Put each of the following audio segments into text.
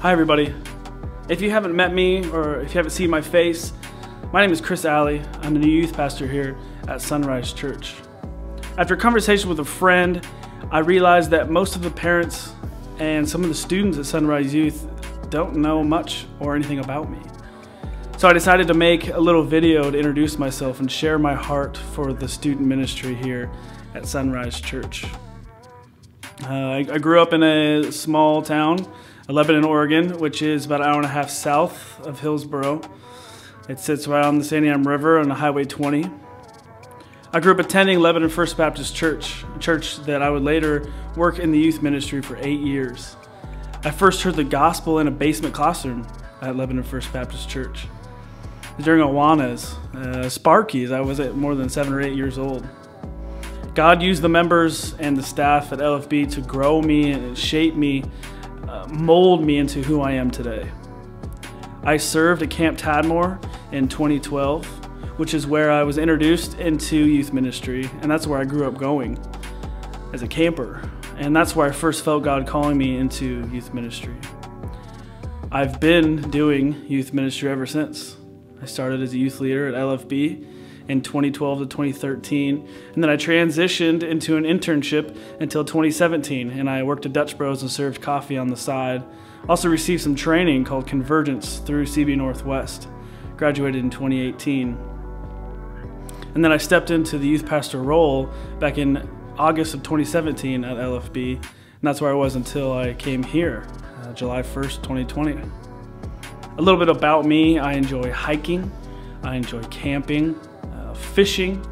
Hi, everybody. If you haven't met me or if you haven't seen my face, my name is Chris Alley. I'm the new youth pastor here at Sonrise Church. After a conversation with a friend, I realized that most of the parents and some of the students at Sonrise Youth don't know much or anything about me. So I decided to make a little video to introduce myself and share my heart for the student ministry here at Sonrise Church. Uh, I, I grew up in a small town, Lebanon, Oregon, which is about an hour and a half south of Hillsboro. It sits right on the Santiam River on Highway 20. I grew up attending Lebanon First Baptist Church, a church that I would later work in the youth ministry for eight years. I first heard the gospel in a basement classroom at Lebanon First Baptist Church during Awanas, uh, Sparky's. I was at more than seven or eight years old. God used the members and the staff at LFB to grow me and shape me, uh, mold me into who I am today. I served at Camp Tadmor in 2012, which is where I was introduced into youth ministry, and that's where I grew up going as a camper. And that's where I first felt God calling me into youth ministry. I've been doing youth ministry ever since. I started as a youth leader at LFB in 2012 to 2013, and then I transitioned into an internship until 2017, and I worked at Dutch Bros and served coffee on the side. Also received some training called Convergence through CB Northwest. Graduated in 2018. And then I stepped into the youth pastor role back in August of 2017 at LFB, and that's where I was until I came here, uh, July 1st, 2020. A little bit about me I enjoy hiking, I enjoy camping, fishing,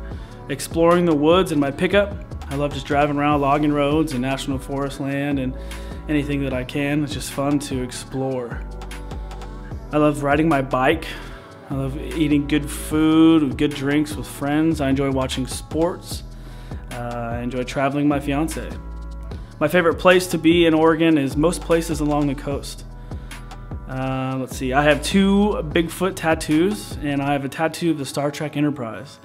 exploring the woods in my pickup. I love just driving around logging roads and national forest land and anything that I can. It's just fun to explore. I love riding my bike. I love eating good food, good drinks with friends. I enjoy watching sports. Uh, I enjoy traveling my fiance. My favorite place to be in Oregon is most places along the coast. Uh, let's see, I have two Bigfoot tattoos, and I have a tattoo of the Star Trek Enterprise.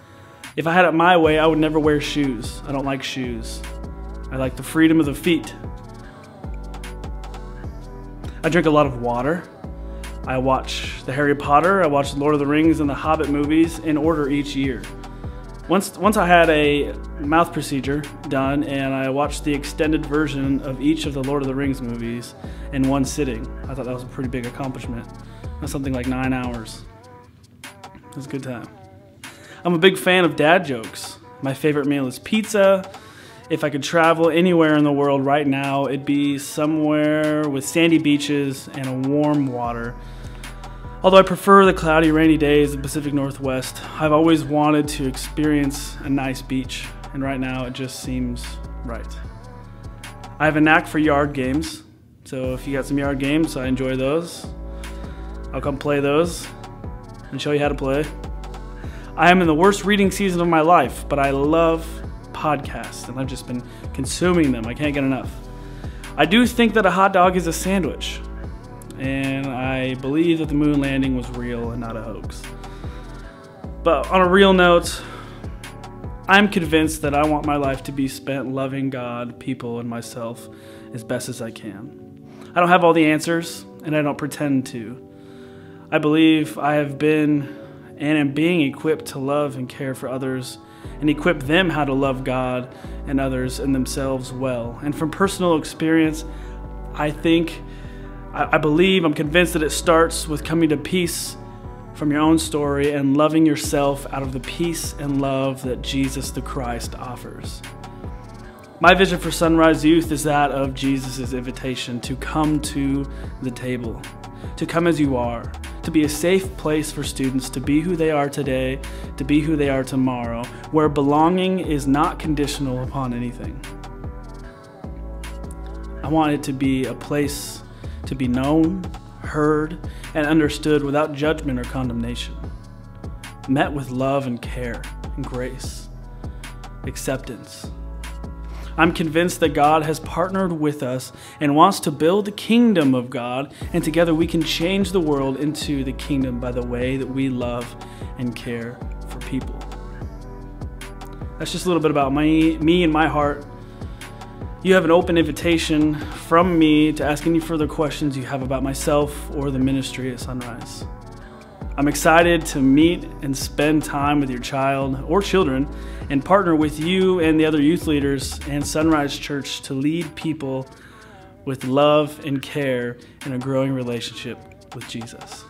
If I had it my way, I would never wear shoes. I don't like shoes. I like the freedom of the feet. I drink a lot of water. I watch the Harry Potter, I watch the Lord of the Rings and the Hobbit movies in order each year. Once, once I had a mouth procedure done and I watched the extended version of each of the Lord of the Rings movies in one sitting. I thought that was a pretty big accomplishment. That's something like nine hours. It was a good time. I'm a big fan of dad jokes. My favorite meal is pizza. If I could travel anywhere in the world right now, it'd be somewhere with sandy beaches and a warm water Although I prefer the cloudy, rainy days of the Pacific Northwest, I've always wanted to experience a nice beach, and right now it just seems right. I have a knack for yard games, so if you got some yard games, I enjoy those. I'll come play those and show you how to play. I am in the worst reading season of my life, but I love podcasts, and I've just been consuming them. I can't get enough. I do think that a hot dog is a sandwich and I believe that the moon landing was real and not a hoax. But on a real note, I'm convinced that I want my life to be spent loving God, people, and myself as best as I can. I don't have all the answers, and I don't pretend to. I believe I have been and am being equipped to love and care for others and equip them how to love God and others and themselves well. And from personal experience, I think I, I believe, I'm convinced that it starts with coming to peace from your own story and loving yourself out of the peace and love that Jesus the Christ offers. My vision for Sonrise Youth is that of Jesus' invitation to come to the table, to come as you are, to be a safe place for students to be who they are today, to be who they are tomorrow, where belonging is not conditional upon anything. I want it to be a place to be known, heard, and understood without judgment or condemnation. Met with love and care and grace, acceptance. I'm convinced that God has partnered with us and wants to build the kingdom of God, and together we can change the world into the kingdom by the way that we love and care for people. That's just a little bit about me, me and my heart You have an open invitation from me to ask any further questions you have about myself or the ministry at Sonrise. I'm excited to meet and spend time with your child or children and partner with you and the other youth leaders and Sonrise Church to lead people with love and care in a growing relationship with Jesus.